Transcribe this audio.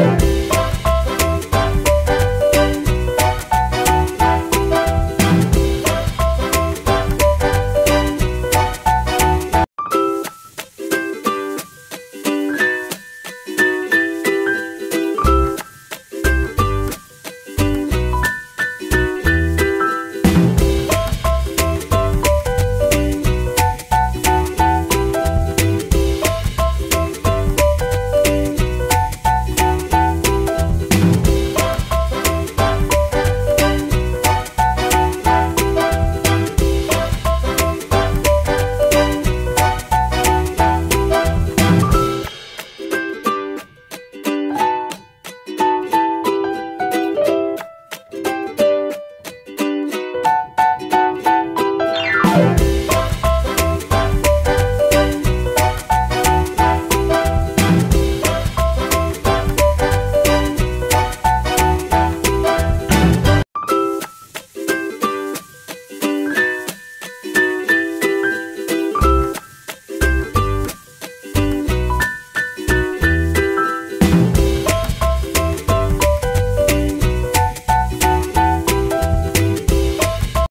Bye. Bye.